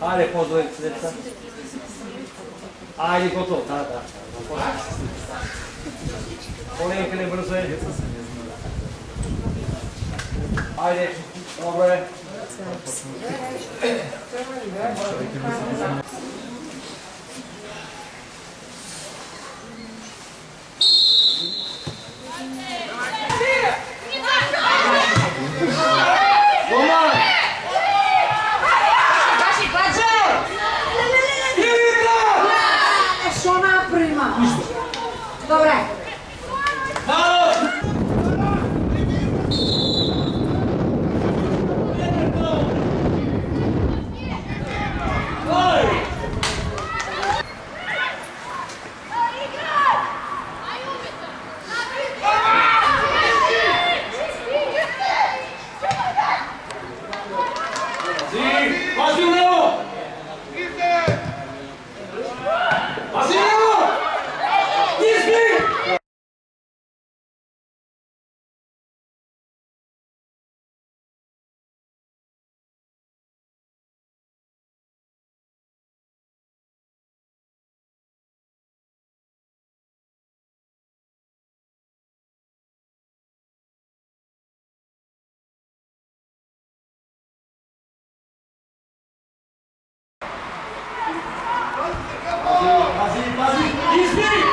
あれ行動に連れた？ああいうことをただこれくース・エイ Brasil não! He's finished.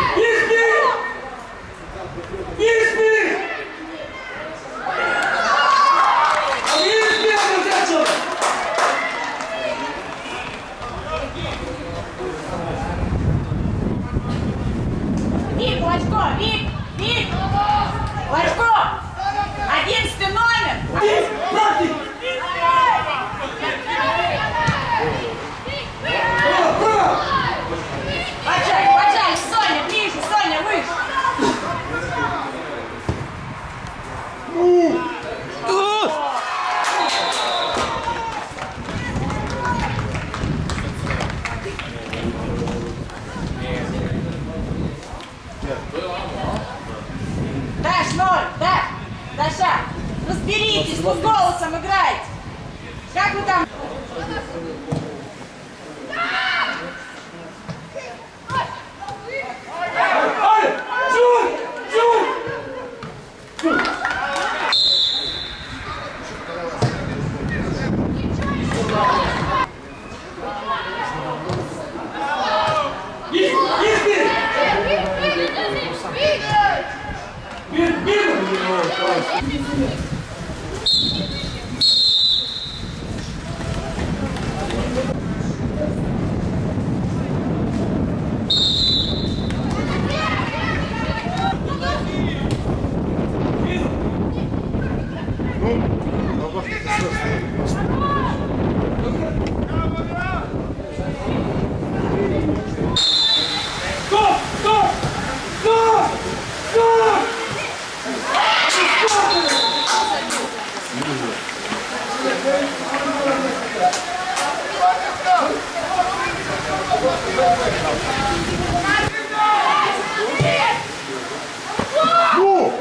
Вы с голосом играете. Как вы там? Ajde! Čuj! Čuj! Iz- izbir! Bir, bir! Stop! Stop! Stop! Stop! О,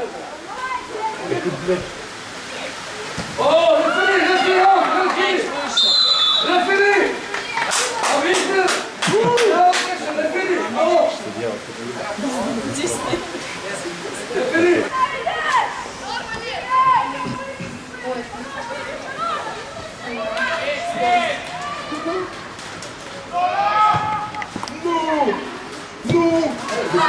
This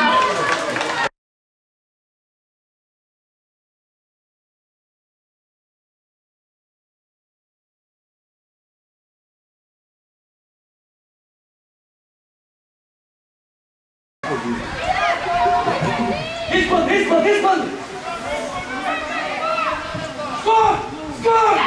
one, this one, this one! Score! Score!